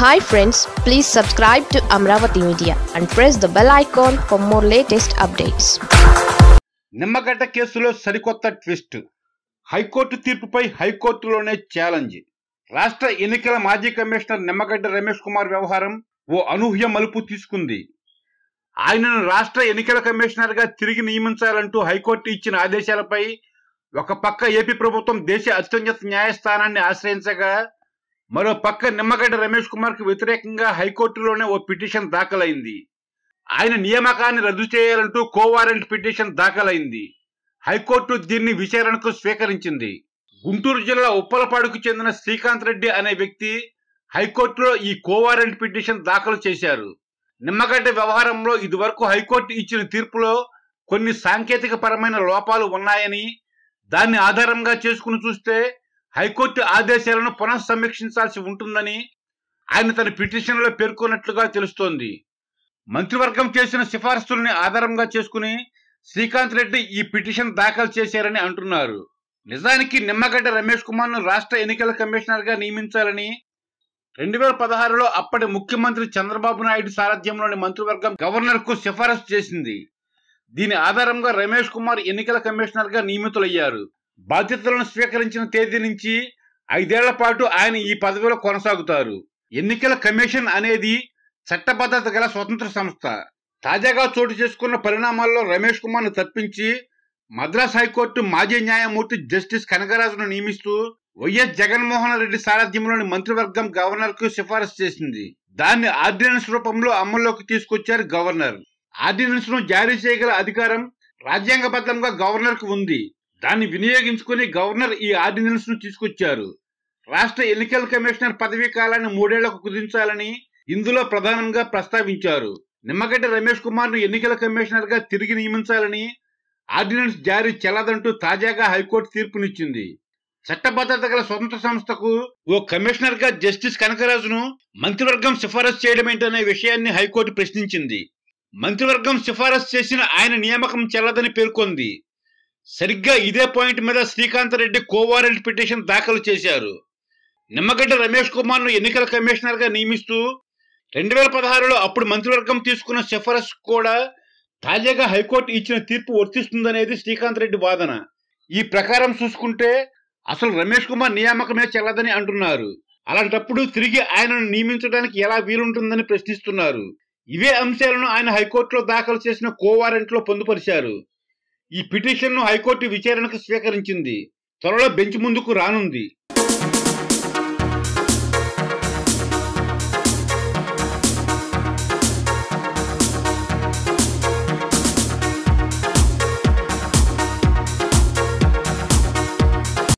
Hi friends please subscribe to Amaravati media and press the bell icon for more latest updates Nimmagadda కేసులో సరికొత్త twist. High court తీర్పుపై హైకోర్టులోనే challenge రాష్ట్ర ఎన్నికల మాజీ కమిషనర్ నిమ్మగడ్డ రమేష్ కుమార్ వ్యవహారం ఓ అనూహ్య మలుపు తీసుకుంది. ఆయనను రాష్ట్ర ఎన్నికల కమిషనర్గా తిరిగి నియమించాలంటూ హైకోర్టు ఇచ్చిన ఆదేశాలపై ఒక పక్క ఏపీ ప్రభుత్వం దేశ అత్యున్నత న్యాయస్థానాన్ని ఆశ్రయించగా మరో పక్క నిమ్మగడ్డ రమేష్ కుమార్కు వ్యతిరేకంగా హైకోర్టులోనే ఓ పిటిషన్ దాఖలైంది. ఆయన నియామకాన్ని రద్దు చేయాలంటూ కోవారెంట్ పిటిషన్ దాఖలైంది. హైకోర్టు దీన్ని విచారణకు స్వీకరించింది. గుంటూరు జిల్లా ఉప్పలపాడుకు చెందిన శ్రీకాంత్ రెడ్డి అనే వ్యక్తి హైకోర్టులో ఈ కోవారెంట్ పిటిషన్ దాఖలు చేశారు. నిమ్మగడ్డ వ్యవహారంలో ఇదివరకు హైకోర్టు ఇచ్చిన తీర్పులో కొన్ని సాంకేతిక పరమైన లోపాలు ఉన్నాయని దాన్ని ఆధారంగా చేసుకుని చూస్తే హైకోర్టు ఆదేశాలను పునఃసమీక్షించాల్సి ఉంటుందని ఆయన తన పిటిషన్లో పేర్కొన్నట్లుగా తెలుస్తోంది. మంత్రివర్గం చేసిన సిఫార్సుల్ని ఆధారంగా చేసుకుని శ్రీకాంత్ రెడ్డి ఈ పిటిషన్ దాఖలు చేశారని అంటున్నారు. నిజానికి నిమ్మగడ్డ రమేష్ కుమార్ను రాష్ట్ర ఎన్నికల కమిషనర్గా నియమించాలని రెండు వేల పదహారులో అప్పటి ముఖ్యమంత్రి చంద్రబాబు నాయుడు సారథ్యంలోని మంత్రివర్గం గవర్నర్కు సిఫారసు చేసింది. దీని ఆధారంగా రమేష్ కుమార్ ఎన్నికల కమిషనర్గా నియమితులయ్యారు. బాధ్యతలను స్వీకరించిన తేదీ నుంచి ఐదేళ్ళ పాటు ఆయన ఈ పదవిలో కొనసాగుతారు. ఎన్నికల కమిషన్ అనేది చట్టబద్ధత గల స్వతంత్ర సంస్థ. తాజాగా చోటు చేసుకున్న పరిణామాల్లో రమేష్ కుమార్ను తప్పించి మద్రాస్ హైకోర్టు మాజీ న్యాయమూర్తి జస్టిస్ కనకరాజును నియమిస్తూ వైఎస్ జగన్మోహన్ రెడ్డి సారథ్యంలోని మంత్రివర్గం గవర్నర్కు సిఫారసు చేసింది. దాన్ని ఆర్డినెన్స్ రూపంలో అమల్లోకి తీసుకొచ్చారు గవర్నర్. ఆర్డినెన్స్ను జారీ చేయగల అధికారం రాజ్యాంగబద్ధంగా గవర్నర్కు ఉంది. దాన్ని వినియోగించుకుని గవర్నర్ ఈ ఆర్డినెన్స్ను తీసుకొచ్చారు. రాష్ట్ర ఎన్నికల కమిషనర్ పదవీ కాలాన్ని మూడేళ్ళకు కుదించాలని ఇందులో ప్రధానంగా ప్రస్తావించారు. నిమ్మగడ్డ రమేష్ కుమార్ను ఎన్నికల కమిషనర్గా తిరిగి నియమించాలని ఆర్డినెన్స్ జారీ చెల్లదంటూ తాజాగా హైకోర్టు తీర్పునిచ్చింది. చట్టబద్ధత గల స్వతంత్ర సంస్థకు ఓ కమిషనర్గా జస్టిస్ కనకరాజును మంత్రివర్గం సిఫారసు చేయడమేంటనే విషయాన్ని హైకోర్టు ప్రశ్నించింది. మంత్రివర్గం సిఫారసు చేసిన ఆయన నియామకం చెల్లదని పేర్కొంది. సరిగ్గా ఇదే పాయింట్ మీద శ్రీకాంత్ రెడ్డి కోవారెంట్ పిటిషన్ దాఖలు చేశారు. నిమ్మగడ్డ రమేష్ కుమార్ను ఎన్నికల కమిషనర్గా నియమిస్తూ రెండు వేల పదహారులో అప్పుడు మంత్రివర్గం తీసుకున్న సిఫారసు కూడా తాజాగా హైకోర్టు ఇచ్చిన తీర్పు వర్తిస్తుందనేది శ్రీకాంత్ రెడ్డి వాదన. ఈ ప్రకారం చూసుకుంటే అసలు రమేష్ కుమార్ నియామకమే చెల్లదని అంటున్నారు. అలాంటప్పుడు తిరిగి ఆయనను నియమించడానికి ఎలా వీలుంటుందని ప్రశ్నిస్తున్నారు. ఇవే అంశాలను ఆయన హైకోర్టులో దాఖలు చేసిన కోవారెంట్లో పొందుపరిచారు. ఈ పిటిషన్ను హైకోర్టు విచారణకు స్వీకరించింది. త్వరలో బెంచ్ ముందుకు రానుంది.